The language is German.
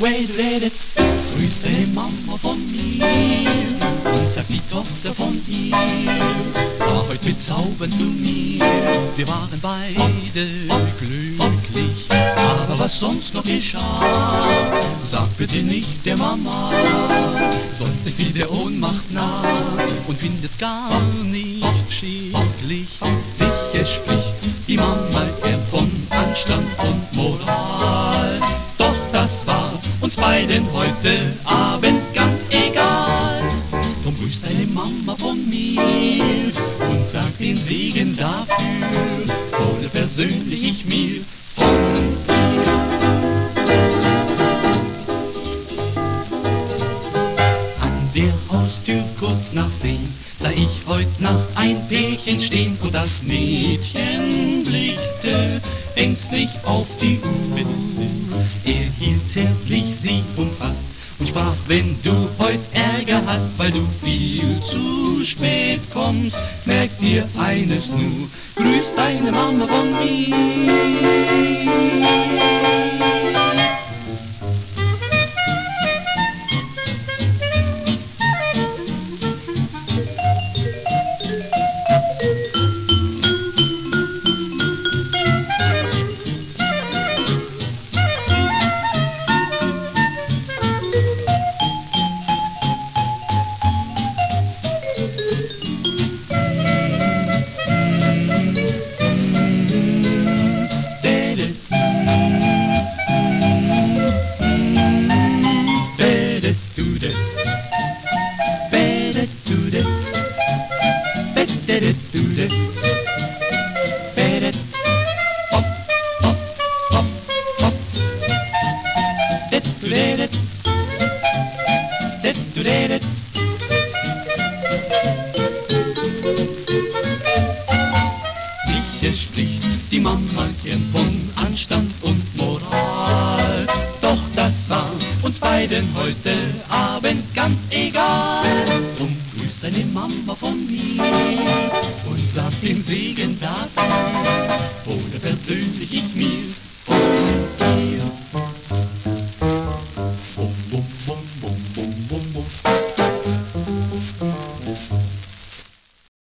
Wait, wait, Grüß Mama von mir und sag die Tochter von ihr, war heute mit Zaubern zu mir. Wir waren beide glücklich, aber was sonst noch geschah, sag bitte nicht der Mama, sonst ist sie der Ohnmacht nah und findet's gar nicht schicklich. Sicher spricht die Mama gern von Anstand und heute Abend ganz egal. Drum grüß deine Mama von mir und sag den Segen dafür, hole persönlich ich mir von. An der Haustür kurz nach zehn sah ich heut Nacht ein Pärchen stehen und das Mädchen blickte ängstlich auf die Uhr. Er hielt zärtlich sie wenn du heut Ärger hast, weil du viel zu spät kommst, merk dir eines nur, grüß deine Mama von mir. it. Spricht die Mama gern von Anstand und Moral. Doch das war uns beiden heute Abend ganz egal. Drum grüß deine Mama von mir und sag den Segen dafür.